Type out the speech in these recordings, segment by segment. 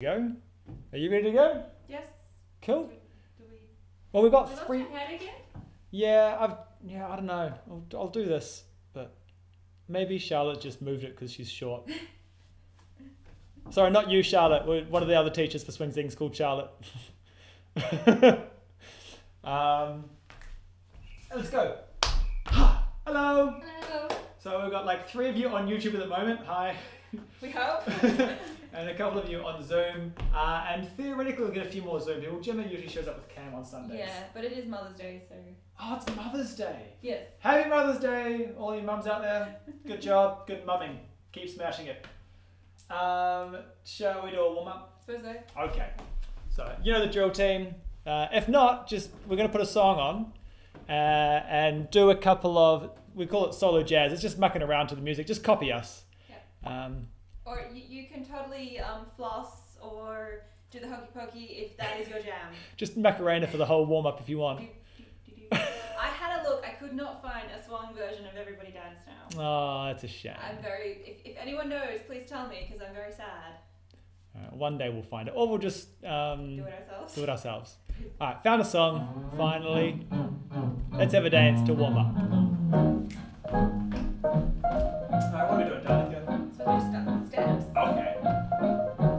Go. Are you ready to go? Yes. Cool. Do we? Well, we've got lost three. again? Yeah, I've. Yeah, I don't know. I'll, I'll do this, but maybe Charlotte just moved it because she's short. Sorry, not you, Charlotte. We're one of the other teachers for Swing Zing called Charlotte. um, let's go. Hello. Hello. So we've got like three of you on YouTube at the moment. Hi. We hope. and a couple of you on Zoom, uh, and theoretically we'll get a few more Zoom people. Gemma usually shows up with Cam on Sundays. yeah, but it is Mother's Day, so Oh, it's Mother's Day. yes. Happy Mother's Day, all you mums out there. Good job, good mumming. Keep smashing it. Um, shall we do a warm up? Suppose so. Okay. So you know the drill team. Uh, if not, just we're gonna put a song on uh, and do a couple of we call it solo jazz. It's just mucking around to the music. Just copy us. Um, Or you, you can totally um, floss or do the hokey pokey if that is your jam. just Macarena for the whole warm up if you want. Do, do, do, do. I had a look. I could not find a swung version of Everybody Dance Now. Oh, that's a shame. I'm very. If, if anyone knows, please tell me because I'm very sad. Uh, one day we'll find it, or we'll just um, Do it ourselves. do it ourselves. All right, found a song finally. Let's have a dance to warm up. All right, what are we doing, Danika? So we just got the steps. Okay.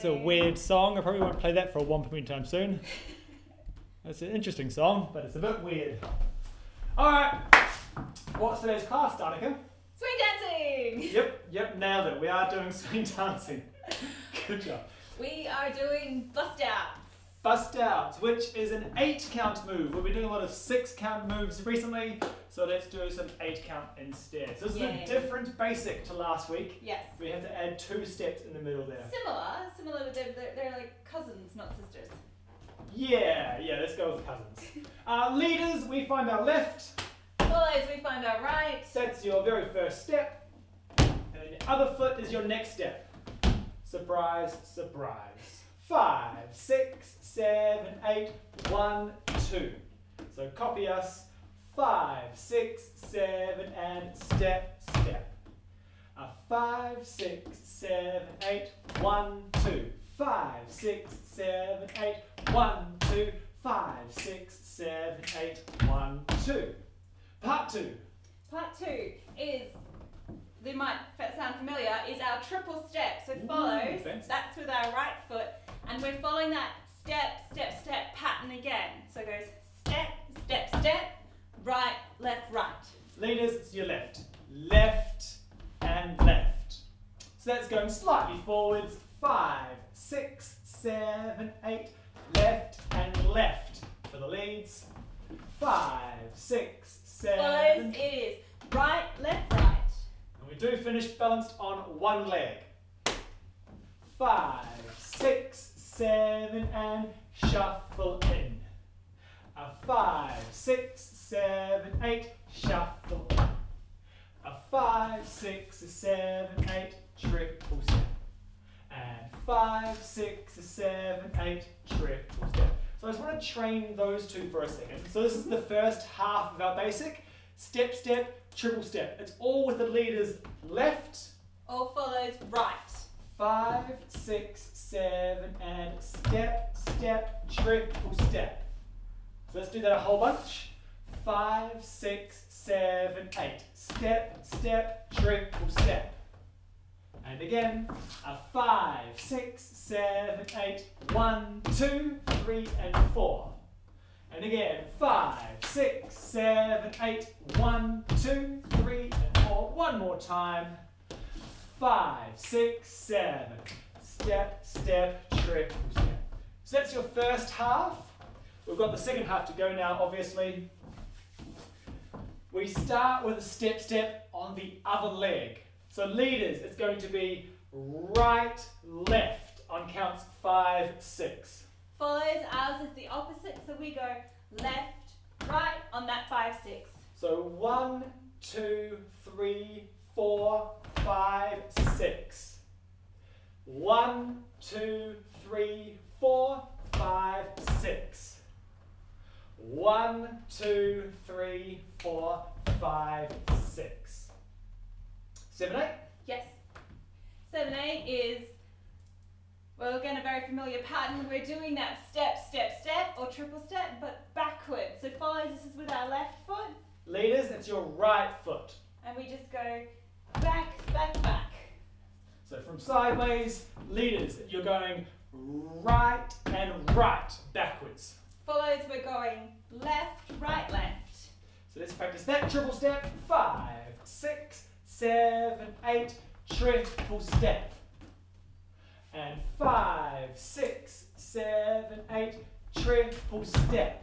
Team. That's a weird song. I probably won't play that for a one point time soon. That's an interesting song, but it's a bit weird. Alright. What's today's class, Danika? Swing dancing. Yep, yep, nailed it. We are doing swing dancing. Good job. We are doing bust outs. Bust outs, which is an eight count move. We've been doing a lot of six count moves recently, so let's do some eight count instead. So this is a different basic to last week. Yes. We have to add two steps in the middle there. Similar, similar, but they're, they're, they're like cousins, not sisters. Yeah, yeah, let's go with cousins. Uh, leaders, we find our left. Boys, we find our right. That's your very first step. And then the other foot is your next step. Surprise, surprise. Five, six, seven, eight, one, two. So copy us. Five, six, seven, and step, step. A five, six, seven, eight, one, two. Five, six, seven, eight, one, two. Five, six, seven, eight, one, two. Part two. Part two is, they might sound familiar, is our triple step. So Ooh, follows, that's with our right foot, and we're following that step, step, step pattern again. So it goes step, step, step, right, left, right. Leaders, it's your left. Left and left. So that's going slightly forwards. Five, six, seven, eight. Left and left for the leads. Five, six, seven. Follows it is right, left, right. And we do finish balanced on one leg. Five, six, seven, and shuffle in. A five, six, seven, eight, shuffle in. A five, six, seven, eight, triple step. And five, six, seven, eight, triple step. So I just want to train those two for a second. So this is the first half of our basic. Step, step, triple step. It's all with the leaders left, All follows right. Five, six, seven, and step, step, triple step. So let's do that a whole bunch. Five, six, seven, eight. Step, step, triple step. And again, a five, six, seven, eight. One, two, three, and four. And again, five, six, seven, eight. One, two, three, and four. One more time. Five, six, seven. Step, step, triple step. So that's your first half. We've got the second half to go now, obviously. We start with a step, step on the other leg. So leaders, it's going to be right, left on counts five, six. Follows ours is the opposite, so we go left, right on that five, six. So one, two, three, four, five, six. One, two, three, four, five, six. One, two, three, four, five, six. Seven, eight. Yes. Seven, eight is, well, again, a very familiar pattern. We're doing that step, step, step, or triple step, but backwards. So follows, this is with our left foot, Leaders, it's your right foot. and we just go back, back, back. So from sideways, leaders, you're going right and right backwards. Follows, we're going left, right, left. So let's practice that triple step. Five, six, seven, eight, triple step. And five, six, seven, eight, triple step.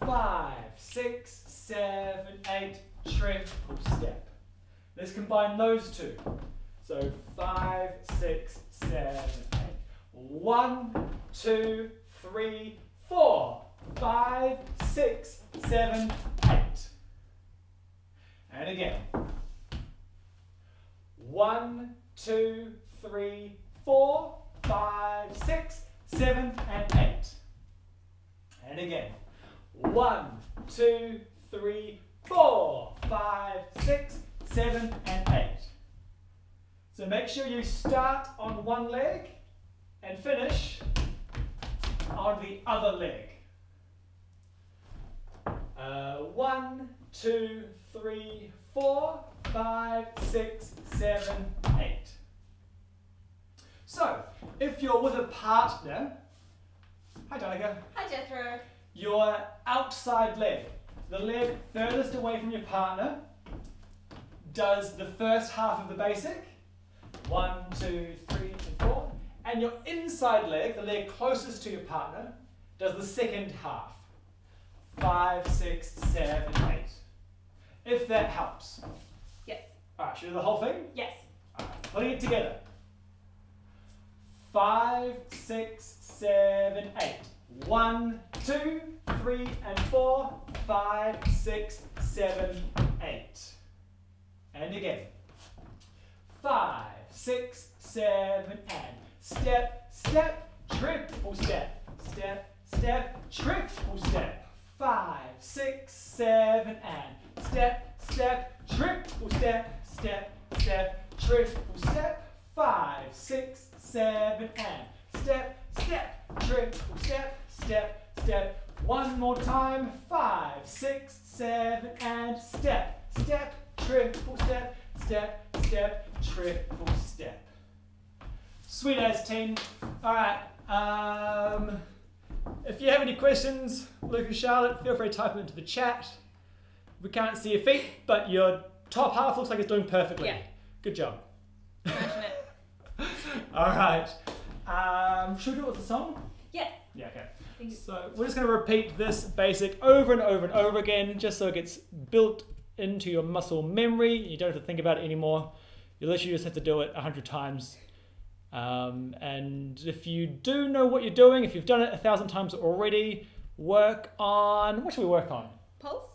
Five, six, seven, eight, triple step. Let's combine those two. So five, six, seven, eight. One, two, three, four, five, six, seven, eight. And again. One, two, three, four, five, six, seven, and eight. And again. One, two, three, four, five, six, seven, and eight. So make sure you start on one leg and finish on the other leg. Uh, one, two, three, four, five, six, seven, eight. So, if you're with a partner, hi Danika, Hi, Jethro. your outside leg, the leg furthest away from your partner, does the first half of the basic. One, two, three, and four. And your inside leg, the leg closest to your partner, does the second half. Five, six, seven, eight. If that helps. Yes. Alright, should we do the whole thing? Yes. Alright, putting it together. Five, six, seven, eight. One, two, three, and four. Five, six, seven, eight. And again. Five, six, seven, and step, step, triple step, step, step, triple step. Five, six, seven, and step, step, triple step, step, step, triple step. Five, six, seven, and step, step, triple step, step, step. One more time. Five, six, seven, and step, step, triple step, step, step, triple step. Sweet as team. All right. Um, if you have any questions, Luke and Charlotte, feel free to type them into the chat. We can't see your feet, but your top half looks like it's doing perfectly. Yeah. Good job. Smashing it. All right. Um, should we do it with the song? Yeah. Yeah. Okay. So we're just going to repeat this basic over and over and over again, just so it gets built into your muscle memory. You don't have to think about it anymore. You literally just have to do it a hundred times. Um, and if you do know what you're doing, if you've done it a thousand times already, work on what should we work on? Pulse.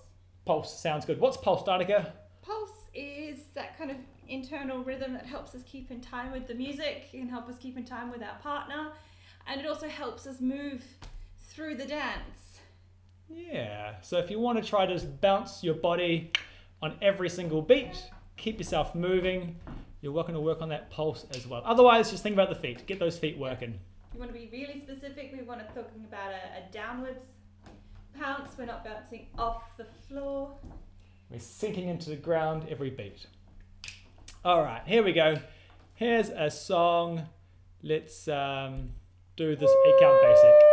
Pulse sounds good. What's pulse, Danika? Pulse is that kind of internal rhythm that helps us keep in time with the music. It can help us keep in time with our partner, and it also helps us move through the dance. Yeah. So if you want to try to bounce your body on every single beat, keep yourself moving, you're welcome to work on that pulse as well. Otherwise, just think about the feet. Get those feet working. You want to be really specific. We want to talking about a, a downwards bounce. We're not bouncing off the floor. We're sinking into the ground every beat. All right, here we go. Here's a song. Let's um, do this eight count basic.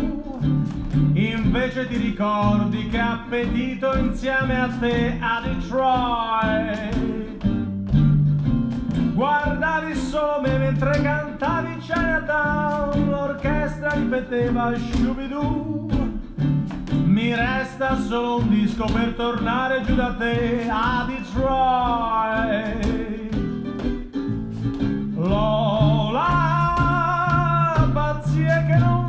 Invece ti ricordi che appetito insieme a te a Detroit Guardavi solo me mentre cantavi Chinatown L'orchestra ripeteva Shubidoo mi resta solo un disco per tornare giù da te a Detroit. Lola, pazzie che non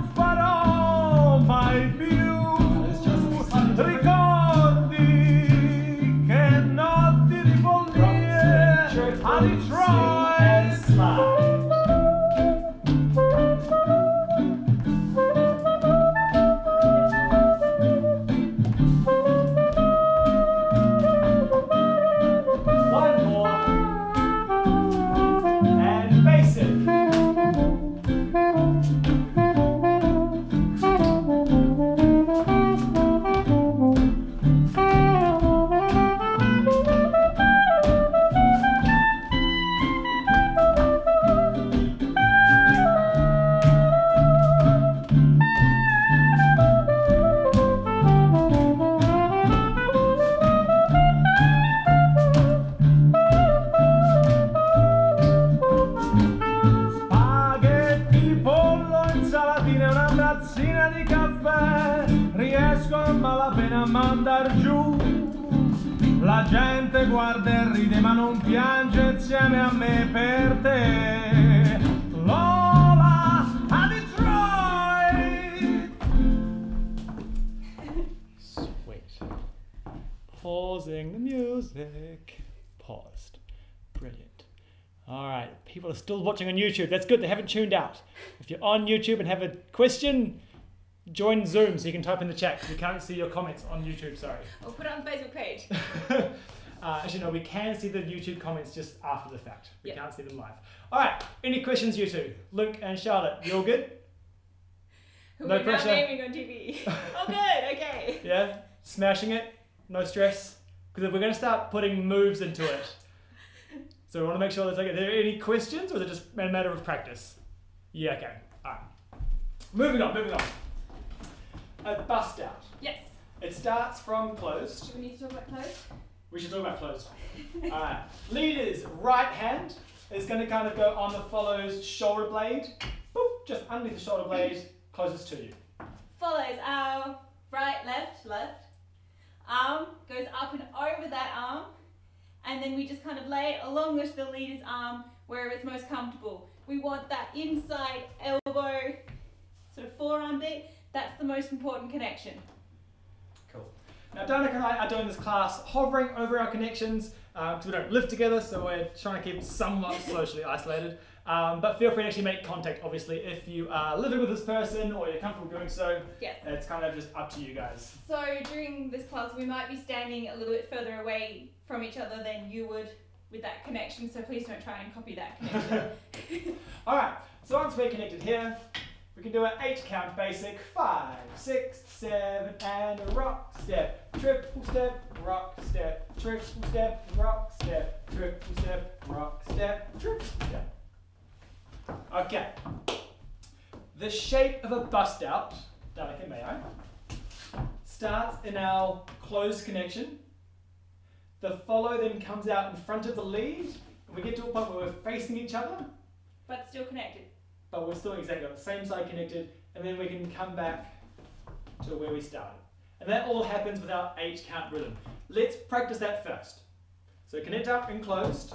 gente guarda e ride ma non piange insieme a me per te Lola a Detroit Sweet. Pausing the music. Paused. Brilliant. All right, people are still watching on YouTube. That's good. They haven't tuned out. If you're on YouTube and have a question, join Zoom so you can type in the chat 'cause we can't see your comments on YouTube. Sorry. We'll put it on the Facebook page. uh, you know, we can see the YouTube comments just after the fact. We Yeah. can't see them live. All right, any questions, you two? Luke and Charlotte, you all good? Who No we're pressure. now naming on TV. oh, good. Okay. Yeah? Smashing it? No stress? Because we're going to start putting moves into it. So we want to make sure there's like, are there any questions or is it just a matter of practice? Yeah, okay. Alright. Moving on, moving on. A bust out. Yes. It starts from closed. Do we need to talk about clothes? We should talk about closed. Alright. Leader's right hand is going to kind of go on the follow's shoulder blade. Boop, just underneath the shoulder blade, closest to you. Follows our right right, left, left. Arm goes up and over that arm, and then we just kind of lay it along the, the leader's arm wherever it's most comfortable. We want that inside elbow, sort of forearm bit. That's the most important connection. Now, Danika and I are doing this class hovering over our connections because we don't live together, so we're trying to keep somewhat socially isolated. Um, but feel free to actually make contact, obviously, if you are living with this person or you're comfortable doing so. Yes. It's kind of just up to you guys. So during this class, we might be standing a little bit further away from each other than you would with that connection. So please don't try and copy that connection. All right, so once we're connected here, we can do an eight count basic. Five, six, seven, and a rock step, triple step, rock step, triple step, rock step, triple step, rock step, triple step. Okay. The shape of a bust out, Danika, may I, starts in our closed connection. The follow then comes out in front of the lead, and we get to a point where we're facing each other but still connected. But we're still exactly on the same side connected, and then we can come back to where we started. And that all happens with our eight count rhythm. Let's practice that first. So connect up and closed.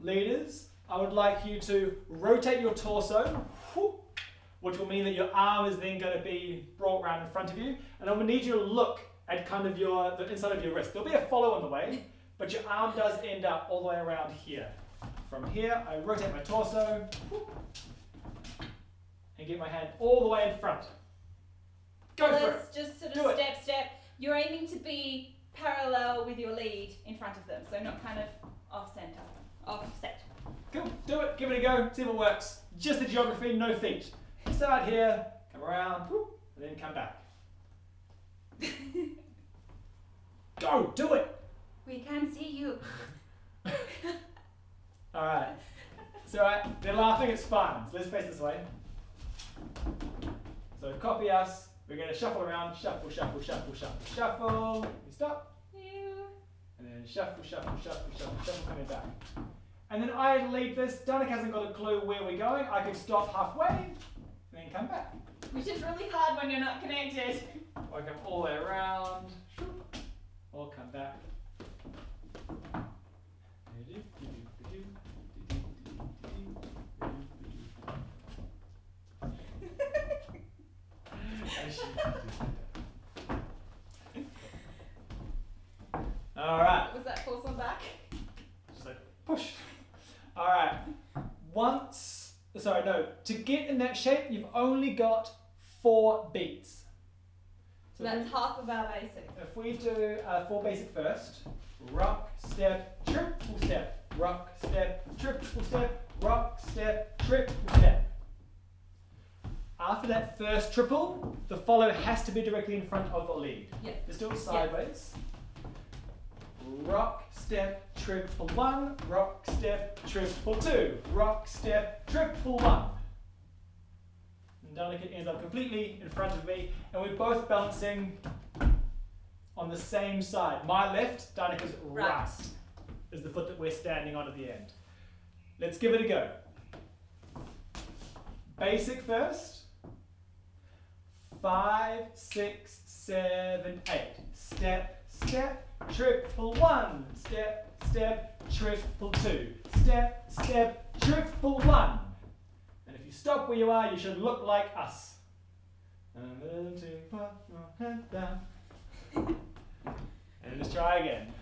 Leaders, I would like you to rotate your torso, which will mean that your arm is then going to be brought around in front of you, and I'm going to need you to look at kind of your the inside of your wrist. There'll be a follow on the way, but your arm does end up all the way around here. From here, I rotate my torso and get my hand all the way in front. Go for it. Let's just sort Do of it. step, step. You're aiming to be parallel with your lead in front of them, so not kind of off center, offset. Cool. Do it. Give it a go. See if it works. Just the geography, no feet. Start here, come around, whoop, and then come back. Go. Do it. We can see you. All right. So I, they're laughing. It's fine. So let's face this way. So copy us. We're going to shuffle around. Shuffle, shuffle, shuffle, shuffle, shuffle. Stop. And then shuffle, shuffle, shuffle, shuffle, shuffle, coming back. And then I lead this. Danika hasn't got a clue where we're going. I can stop halfway and then come back. Which is really hard when you're not connected. Or I come all the way around. Or come back. All right. Was that force on back? Just like push. All right. Once, sorry, no. To get in that shape, you've only got four beats. So that's we- half of our basic. if we do uh, four basic first, rock, step, triple step, rock, step, triple step, rock, step, triple step. After that first triple, the follow has to be directly in front of the lead. Yeah. Let's do it sideways. Rock, step, triple one, rock, step, triple two, rock, step, triple one. And Danika ends up completely in front of me, and we're both balancing on the same side. My left, Danika's right, Right. is the foot that we're standing on at the end. Let's give it a go. Basic first. Five, six, seven, eight. Step, step, triple one. Step, step, triple two. Step, step, triple one. And if you stop where you are, you should look like us. And let's try again.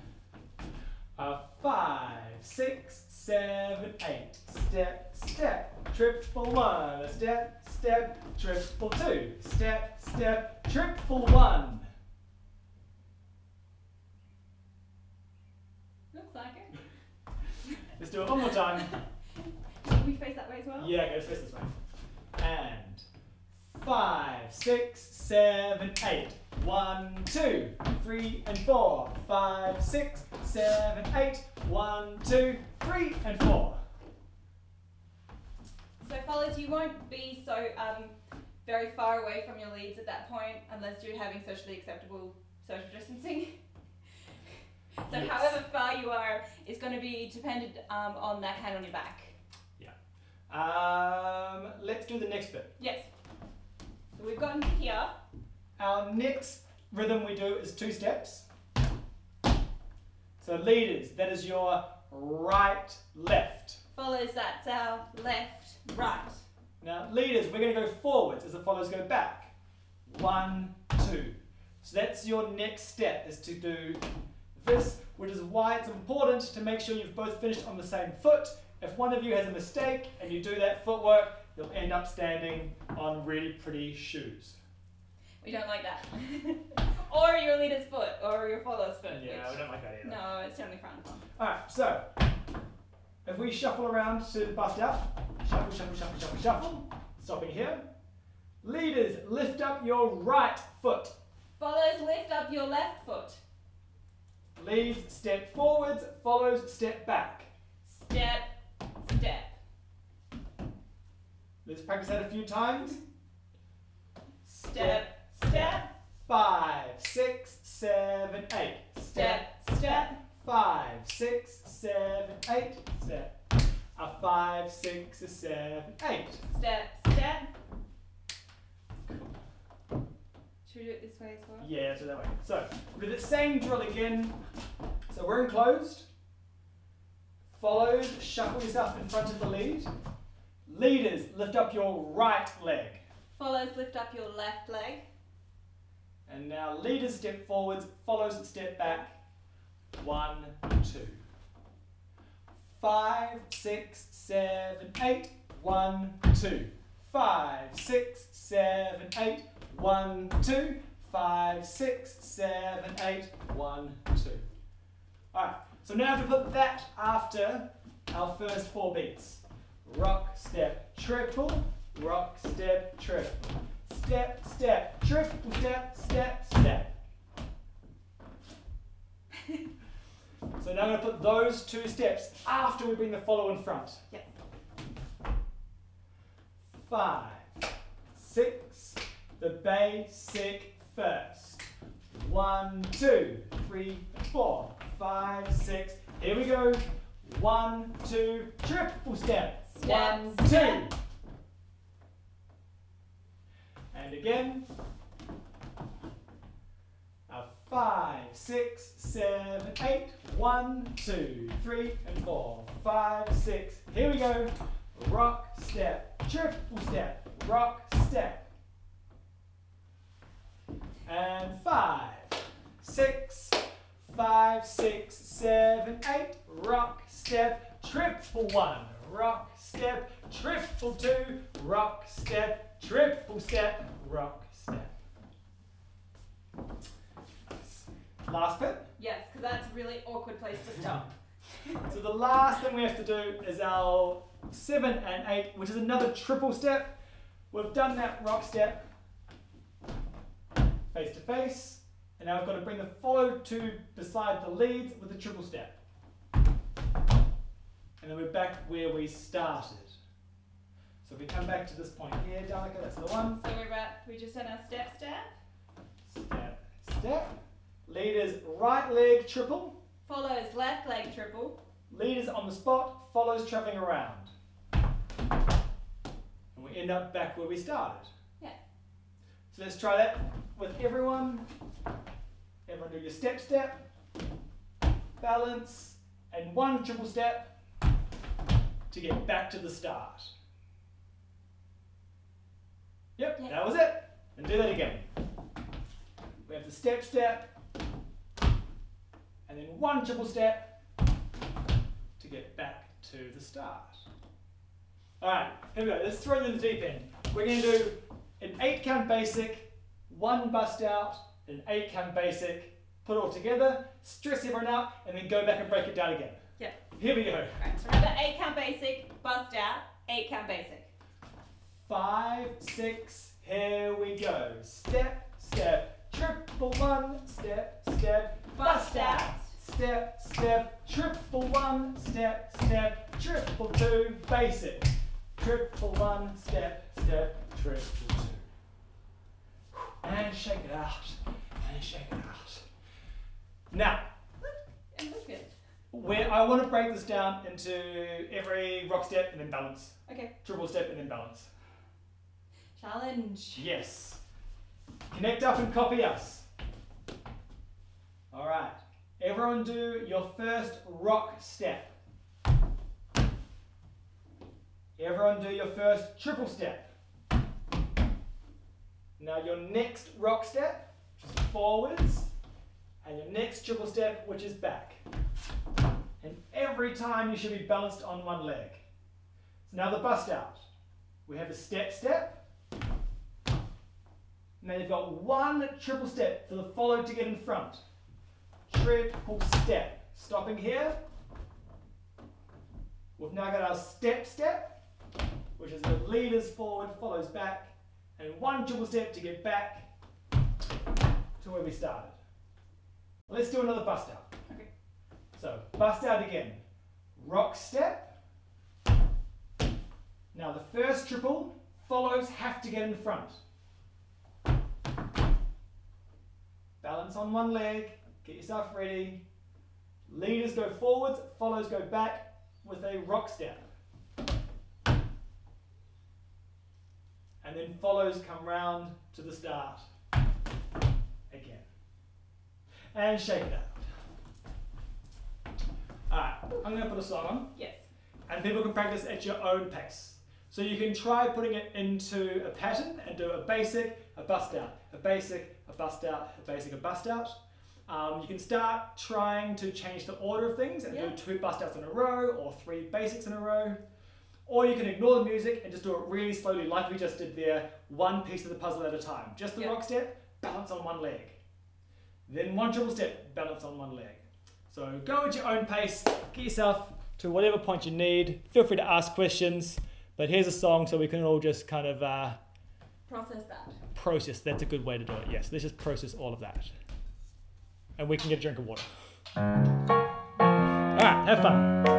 Uh, five, six, seven, eight. Step, step, triple one. A step, step, triple two. Step, step, triple one. Looks like it. Let's do it one more time. Should we face that way as well? Yeah, go face this way. And five, six, seven, eight. One, two, three, and four. Five, six, seven, eight. One, two, three, and four. So fellas, you won't be so um, very far away from your leads at that point unless you're having socially acceptable social distancing. so Yes. however far you are is going to be dependent um, on that hand on your back. Um, let's do the next bit. Yes. So we've gotten to here. our next rhythm we do is two steps. So leaders, that is your right, left. Follows that's our left, right. Now leaders, we're going to go forwards as the followers go back. One, two. So that's your next step is to do this, which is why it's important to make sure you've both finished on the same foot. If one of you has a mistake and you do that footwork, you'll end up standing on really pretty shoes. We don't like that. or your leader's foot, or your follower's foot. Yeah, which- we don't like that either. No, it's frowned upon. Alright, so if we shuffle around to bust out, shuffle, shuffle, shuffle, shuffle, shuffle, stopping here. Leaders, lift up your right foot. Followers, lift up your left foot. Leads, step forwards, follows, step back. Step, step. Let's practice that a few times. Step, step, Five, six, seven, eight. step, step. Five, six, seven, eight. Step. A five, six, a seven, eight. Step, step. Should we do it this way as well? Yeah, so that way. So we do the same drill again. So we're enclosed. Follows, shuffle yourself in front of the lead. Leaders, lift up your right leg. Follows, lift up your left leg. And now leaders step forwards, follows step back. One, two. Five, six, seven, eight. One, two. Five, six, seven, eight. One, two. Five, six, seven, eight. One, two. Alright, so now to put that after our first four beats. Rock, step, triple, rock, step, triple. Step, step, triple step, step, step. so now I'm going to put those two steps after we bring the follow in front. Yes. Five, six, the basic first. One, two, three, four, five, six. Here we go. One, two, triple step. Step, One, two. step. And again. A five, six, seven, eight. One, two, three, and four. Five, six. Here we go. Rock, step, triple step, rock, step. And five, six, five, six, seven, eight. Rock, step, triple one. Rock, step, triple two. Rock, step, triple step, rock, step. Nice. Last bit. Yes, because that's a really awkward place to stop. So the last thing we have to do is our seven and eight, which is another triple step. We've done that rock step face to face, and now I've got to bring the follow to beside the leads with a triple step. And then we're back where we started. So if we come back to this point here, Danika, that's the one. So we're at, we just done our step, step. Step, step. Leaders right leg triple. Follows left leg triple. Leaders on the spot, follows travelling around. And we end up back where we started. Yeah. So let's try that with everyone. Everyone do your step, step, balance, and one triple step to get back to the start. Yep, Yeah. that was it. And do that again. We have the step, step, and then one triple step to get back to the start. Alright, here we go. Let's throw you in the deep end. We're going to do an 8 count basic, one bust out, an 8 count basic, put it all together, stress everyone out, and then go back and break it down again. Yeah. Here we go. Alright, so remember eight count basic, bust out, eight count basic. Five, six, here we go. Step, step, triple one, step, step, Bust out. Step, step, triple one, step, step, triple two, basic. Triple one, step, step, triple two. And shake it out. And shake it out. Now, It looks good. where I want to break this down into every rock step and then balance. Okay. Triple step and then balance. Challenge. Yes. Connect up and copy us. All right. Everyone do your first rock step. Everyone do your first triple step. Now your next rock step, which is forwards, and your next triple step, which is back. And every time you should be balanced on one leg. So now the bust out. We have a step step. Now you've got one triple step for the follow to get in front. Triple step. Stopping here. We've now got our step step, which is the leaders forward, follows back, and one triple step to get back to where we started. Let's do another bust out. Okay. So bust out again. Rock step. Now the first triple follows have to get in front. Balance on one leg, get yourself ready. Leaders go forwards, follows go back with a rock step. And then follows come round to the start. Again. And shake it out. Alright, I'm going to put a song on Yes. and people can practice at your own pace. So you can try putting it into a pattern and do a basic, a bust out, a basic, a bust out, a basic, a bust out. Um, you can start trying to change the order of things and Yeah. do two bust outs in a row or three basics in a row. Or you can ignore the music and just do it really slowly, like we just did there, one piece of the puzzle at a time. Just the Yeah. rock step, balance on one leg. Then one triple step, balance on one leg. So go at your own pace, get yourself to whatever point you need. Feel free to ask questions, but here's a song so we can all just kind of uh, Process that. process. That's a good way to do it. Yes, let's just process all of that. And we can get a drink of water. All right, have fun.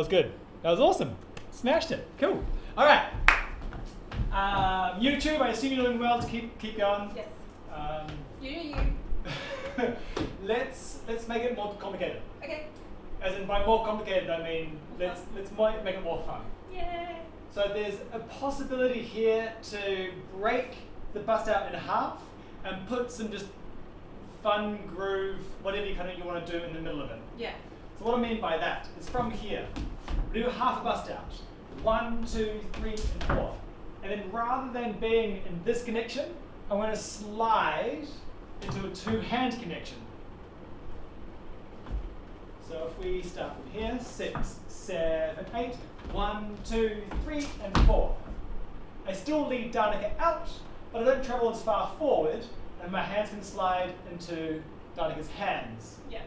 Was good. That was awesome. Smashed it. Cool. All right. Um, YouTube, I assume you're doing well to keep keep going. Yes. Um, You do you. let's let's make it more complicated. Okay. As in, by more complicated, I mean let's let's make it more fun. Yay. So there's a possibility here to break the bust out in half and put some just fun groove, whatever you kind of you want to do in the middle of it. Yeah. So what I mean by that is from here, we do half a bust out. One, two, three, and four. And then rather than being in this connection, I'm going to slide into a two-hand connection. So if we start from here, six, seven, eight, one, two, three, and four. I still lead Danika out, but I don't travel as far forward, and my hands can slide into Danika's hands. Yeah.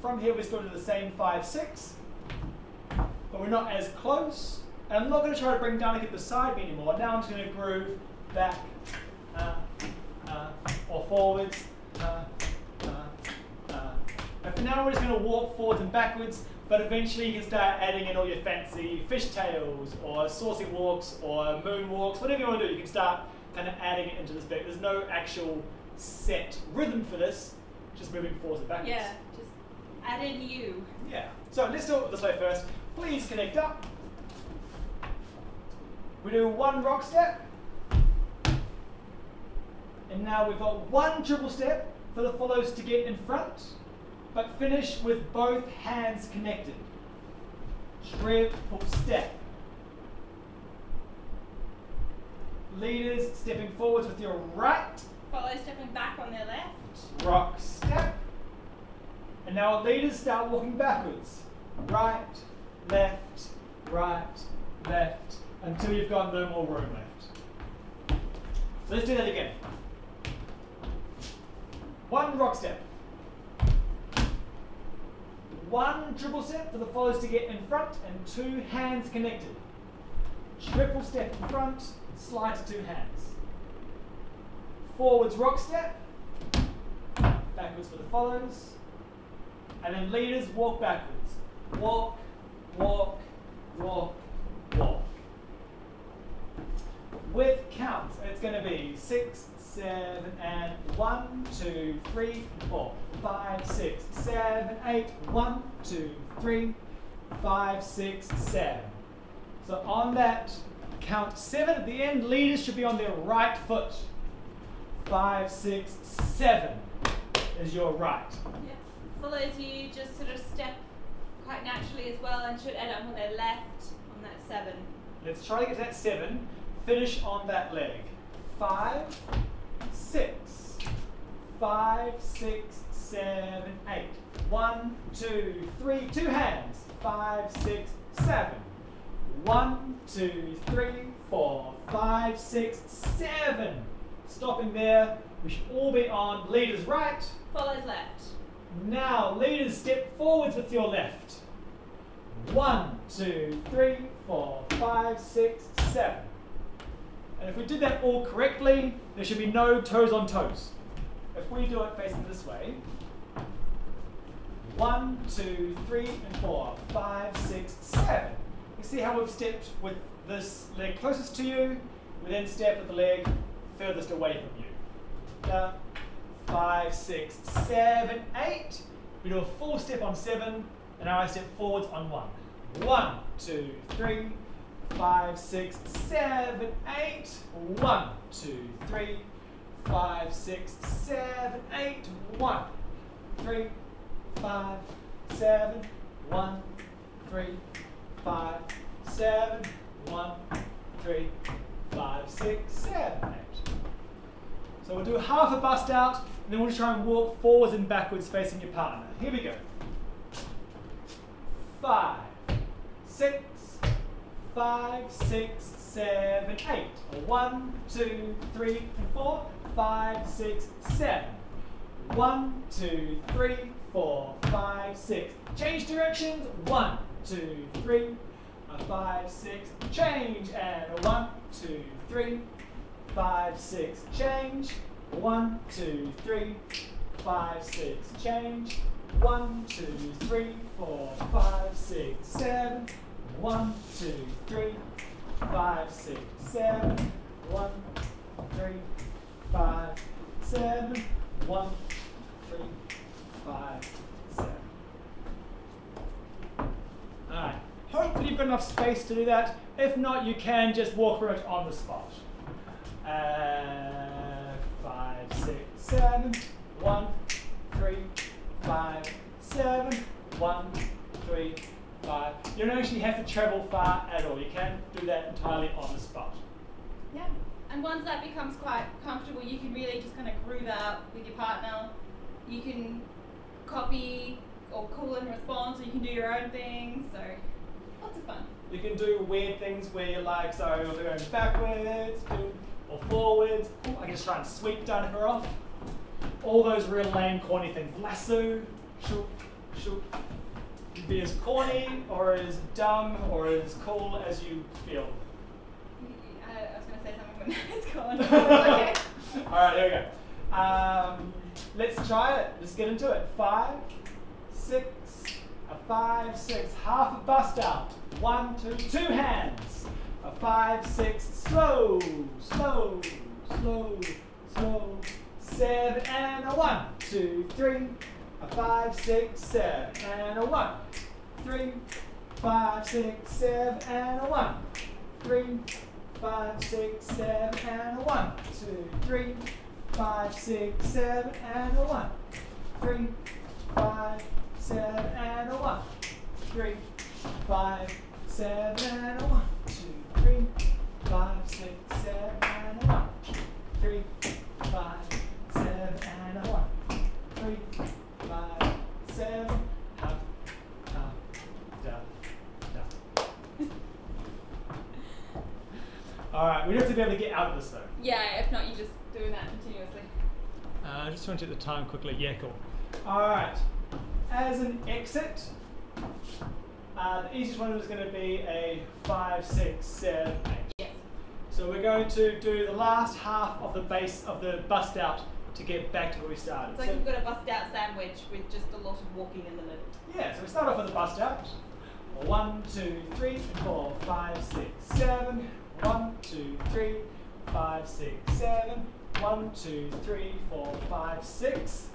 From here, we still do the same 5 6, but we're not as close. And I'm not going to try to bring down Danika beside me anymore. Now I'm just going to groove back, uh, uh, or forwards, uh, uh, uh. And for now, we're just going to walk forwards and backwards, but eventually you can start adding in all your fancy fishtails, or saucy walks, or moon walks, whatever you want to do. You can start kind of adding it into this bit. There's no actual set rhythm for this, just moving forwards and backwards. Yeah. Add in you. Yeah. So let's do it this way first. Please connect up. We do one rock step. And now we've got one triple step for the follows to get in front, but finish with both hands connected. Triple step. Leaders stepping forwards with your right Follow stepping back on their left. rock step. And now our leaders start walking backwards. Right, left, right, left, until you've got no more room left. So let's do that again. One rock step. One triple step for the follows to get in front and two hands connected. Triple step in front, slide to two hands. Forwards rock step, backwards for the follows, and then leaders walk backwards. Walk, walk, walk, walk. With counts, it's going to be six, seven, and one, two, three, four, five, six, seven, eight, one, two, three, five, six, seven. So on that count seven at the end, leaders should be on their right foot. Five, six, seven is your right. Yeah. Follows you just sort of step quite naturally as well and should end up on their left on that seven. Let's try to get to that seven. Finish on that leg. Five, six, five, six, seven, eight. One, two, three, two hands. Five, six, seven. One, two, three, four, five, six, seven. Stopping there. We should all be on leaders right. Follows left. Now, leaders, step forwards with your left. One, two, three, four, five, six, seven. And if we did that all correctly, there should be no toes on toes. If we do it facing this way, one, two, three, and four, five, six, seven. You see how we've stepped with this leg closest to you, we then step with the leg furthest away from you. Five, six, seven, eight. We do a full step on seven, and now I step forwards on one. One, two, three, five, six, seven, eight. One, two, three, five, six, seven, eight. One, three, five, seven, one, three, five, seven, one, three, five, six, seven, eight. So we'll do half a bust out, and then we'll try and walk forwards and backwards facing your partner. Here we go. Five, six, five, six, seven, eight. One, two, three, four. Five, six, seven. One, two, three, four, five, six. Change directions. One, two, three. Five, six, change, and one, two, three, five, six, change, one, two, three, five, six, change, one, two, three, four, five, six, seven, one, two, three, five, six, seven, one, three, five, seven, one, three, five, seven. Alright, hopefully you've got enough space to do that. If not, you can just walk through it on the spot. Uh, five, six, seven, one, three, five, seven, one, three, five. You don't actually have to travel far at all. You can do that entirely on the spot. Yeah. And once that becomes quite comfortable, you can really just kind of groove out with your partner. You can copy or call and response, or you can do your own thing. So, lots of fun. You can do weird things where you're like, so they're going backwards, or forwards. Ooh, I can just try and sweep down her off. All those real lame, corny things. Lasso, shoot, shoot. You can be as corny or as dumb or as cool as you feel. I, I was going to say something, but it's gone. okay. All right, here we go. Um, let's try it. Let's get into it. Five, six, a five, six, half a bust out. One, two, two hands. A five, six, slow, slow, slow, slow. Seven and a one, two, three. A five, six, seven and a one, three, five, six, seven and a one, three, five, six, seven, and a one, two, three, five, six, seven, and a one, three, five, seven, and a one, three, five, seven, and a one, two, five, six, seven, and one. Three, five, seven, and one. Three, five, seven, hop, hop, duck, duck. All right, we have to be able to get out of this though. Yeah, if not, you just doing that continuously. Uh, I just want to check the time quickly. Yeah, cool. All right, as an exit, uh, the easiest one is going to be a five, six, seven, eight. So we're going to do the last half of the base of the bust out to get back to where we started. Like So- you've got a bust out sandwich with just a lot of walking in the middle. Yeah, so we start off with the bust out. One, two, three, four, five, six, seven. One, two, three, five, six, seven. One, two, three, four, five, six.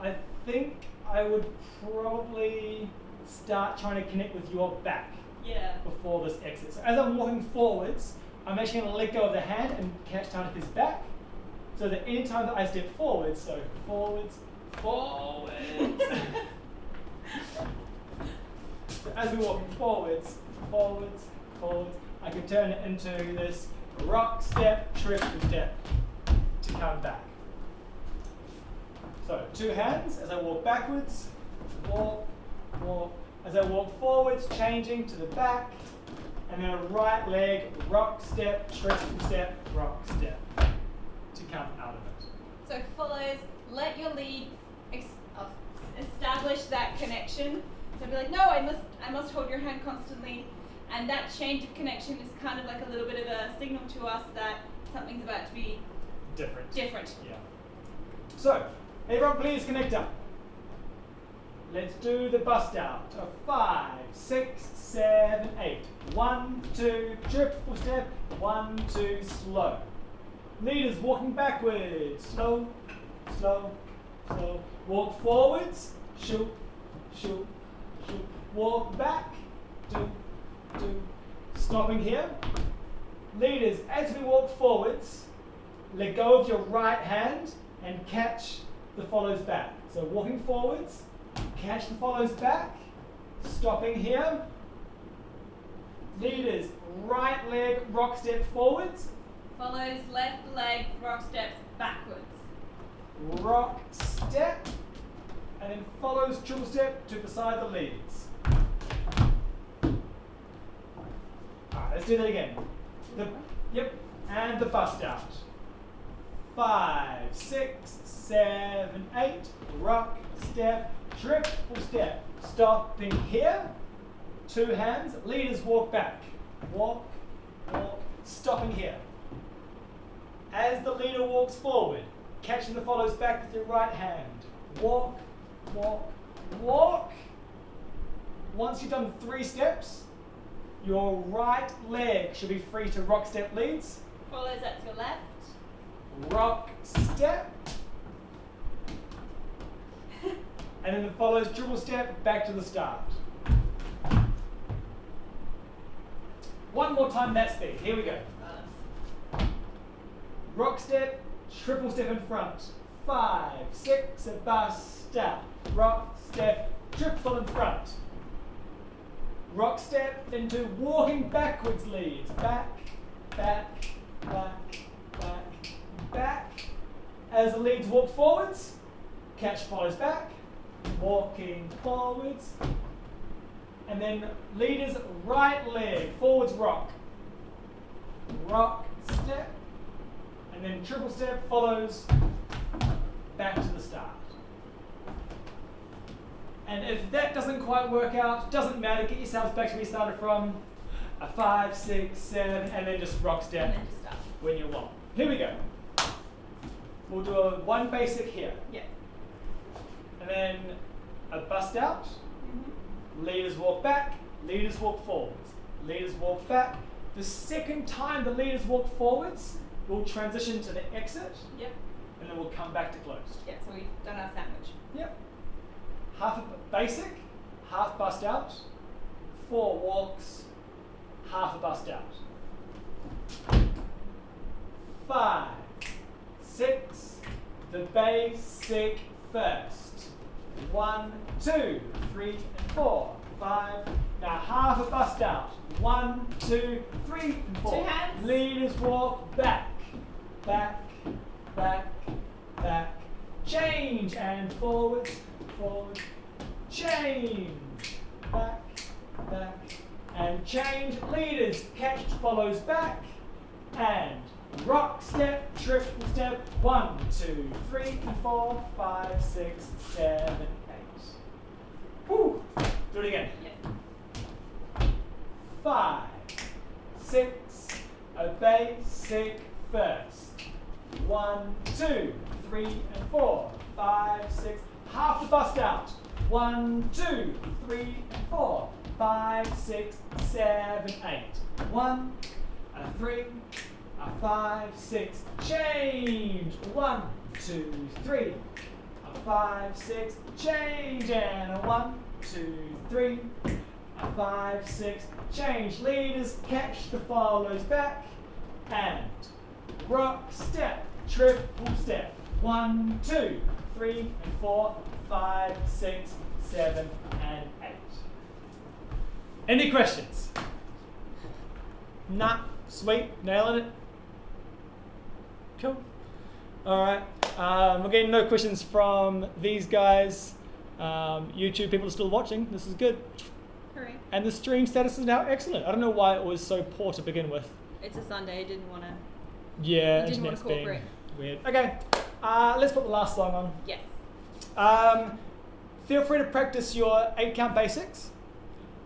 I think I would probably start trying to connect with your back Yeah. before this exit. So as I'm walking forwards, I'm actually going to let go of the hand and catch down to his back. So that any time that I step forwards, so forwards, forwards. so as we're walking forwards, forwards, forwards, I can turn it into this rock step, triple step to come back. So two hands as I walk backwards, walk, walk. As I walk forwards, changing to the back, and then a right leg, rock step, triple step, rock step to come out of it. So follows, let your lead ex- uh, establish that connection. So be like, no, I must, I must hold your hand constantly, and that change of connection is kind of like a little bit of a signal to us that something's about to be Different. different. Yeah. So, everyone please connect up. Let's do the bust out. A five, six, seven, eight. One, two, triple step. One, two, slow. Leaders walking backwards. Slow, slow, slow. Walk forwards. Shoot, shoot, shoot. Walk back. Do, do. Stopping here. Leaders, as we walk forwards, let go of your right hand and catch the follows back. So walking forwards, catch the follows back, stopping here. Leaders, right leg rock step forwards, Follows left leg rock steps backwards. rock step, and then follows triple step to beside the leads. Alright, let's do that again. The, yep, and the bust out. Five, six, seven, eight, rock step, triple step. Stopping here. two hands. Leaders walk back. Walk, walk, stopping here. As the leader walks forward, catching the follows back with your right hand. Walk, walk, walk. Once you've done three steps, your right leg should be free to rock step leads. Follows that to your left. Rock step. And then it follows triple step back to the start. One more time that speed. Here we go. Rock step, triple step in front. Five, six, a bust out. Rock step, triple in front. Rock step into walking backwards leads. Back, back, back, back, back. As the leads walk forwards, catch follows back. Walking forwards. And then leaders right leg, forwards rock. Rock step. And then triple step follows back to the start. And if that doesn't quite work out, doesn't matter, get yourselves back to where you started from. A five, six, seven, and then just rock step then just stop. when you want. Here we go. We'll do a one basic here. Yeah. And then a bust out. Mm-hmm. Leaders walk back, leaders walk forwards. Leaders walk back. The second time the leaders walk forwards, we'll transition to the exit Yep. and then we'll come back to closed. Yeah, so we've done our sandwich. Yep. Half a basic, half bust out, four walks, half a bust out. Five, six, the basic first. One, two, three, and four, five. Now half a bust out. One, two, three, and four. Two hands. Leaders walk back, back, back, back. Change and forwards, forward, change, back, back, and change. Leaders catch follows back, and rock step, triple step. One, two, three, four, five, six, seven, eight. Woo! Do it again. Five, six, a basic first. One, two, three, and four, five, six. Half the bust out. One, two, three, and four, five, six, seven, eight. One, a three, a five, six. Change. One, two, three, a five, six. Change and a one, two, three, a five, six. Change. Leaders catch the follows back and rock step, triple step. One, two, three, and four, five, six, seven, and eight. Any questions? Nah, sweet, nailing it. Cool. All right. Um, we're getting no questions from these guys. Um, YouTube people are still watching. This is good. Hooray. And the stream status is now excellent. I don't know why it was so poor to begin with. It's a Sunday, didn't want to. Yeah, You didn't internet's being cooperate. weird. Okay, uh, let's put the last song on. Yes. Um, feel free to practice your eight count basics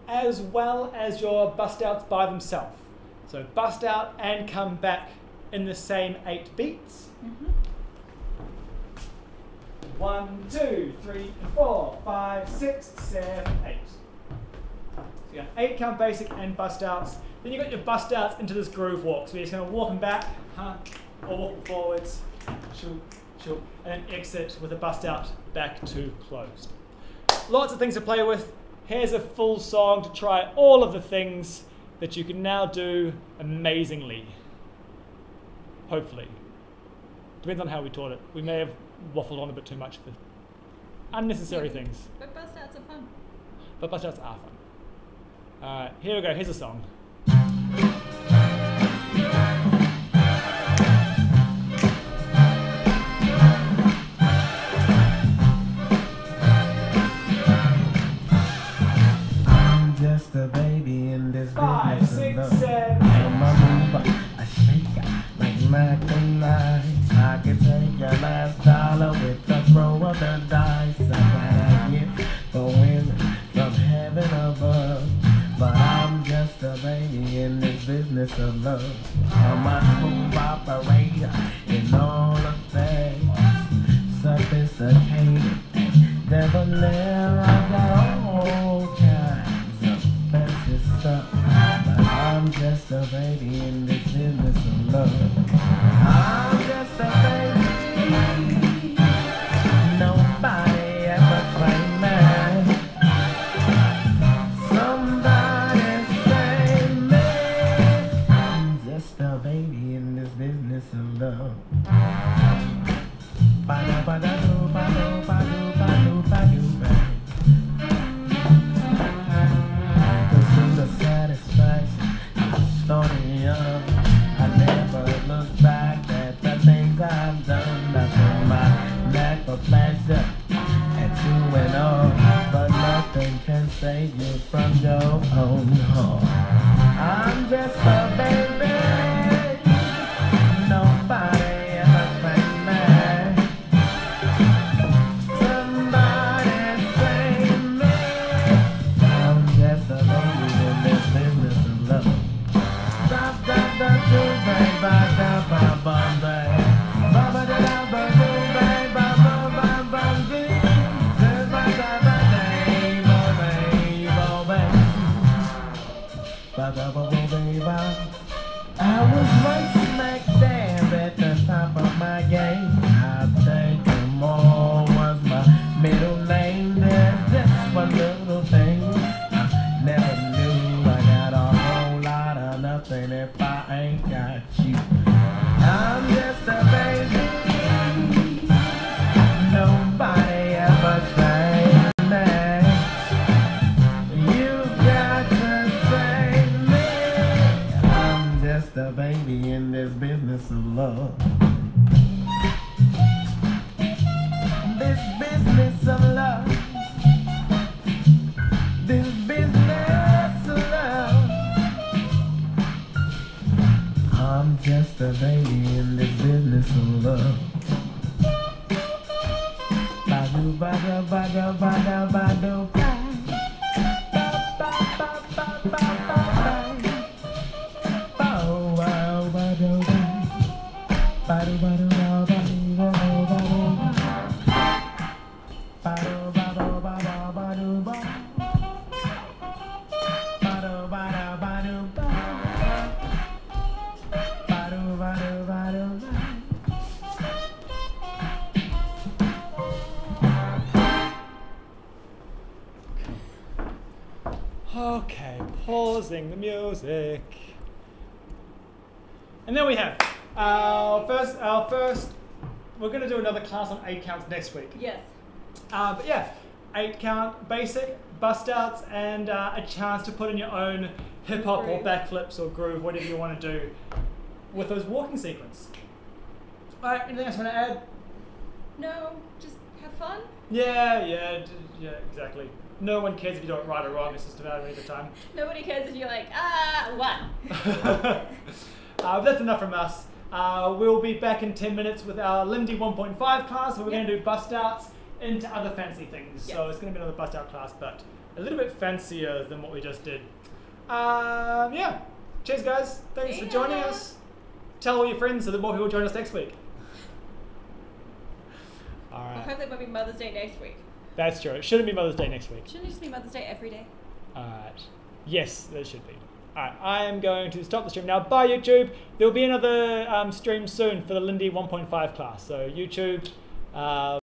as well as your bust outs by themselves. So bust out and come back in the same eight beats. Mm-hmm. One, two, three, four, five, six, seven, eight. So you got eight count basic and bust outs. Then you got your bust outs into this groove walk. So you're just gonna walk them back, huh? Or walk forwards, shoot, shoot, and then exit with a bust out back to closed. Lots of things to play with. Here's a full song to try all of the things that you can now do amazingly. Hopefully. Depends on how we taught it. We may have waffled on a bit too much for unnecessary Yeah. things. But bust outs are fun. But bust outs are fun. Alright, here we go. Here's a song. Music. And then we have our first, our first, we're going to do another class on eight counts next week. Yes. Uh, but yeah, eight count, basic, bust outs, and uh, a chance to put in your own hip hop or backflips or groove, whatever you want to do with those walking sequence. Alright, anything else you want to add? No, just have fun. Yeah, yeah, yeah, exactly. No one cares if you don't right or wrong, it's just about having a good time. Nobody cares if you're like, ah, one. uh, but that's enough from us. Uh, we'll be back in 10 minutes with our Lindy 1.5 class where we're going to do bust outs into other fancy things. So it's going to be another bust out class, but a little bit fancier than what we just did. Um, yeah. Cheers, guys. Thanks for joining us. Tell all your friends so that more people join us next week. All I right. hope that might be Mother's Day next week. That's true. It shouldn't be Mother's Day next week. Shouldn't it just be Mother's Day every day? Alright. Yes, there should be. Alright, I am going to stop the stream now. Bye, YouTube. There will be another um, stream soon for the Lindy 1.5 class. So, YouTube, uh,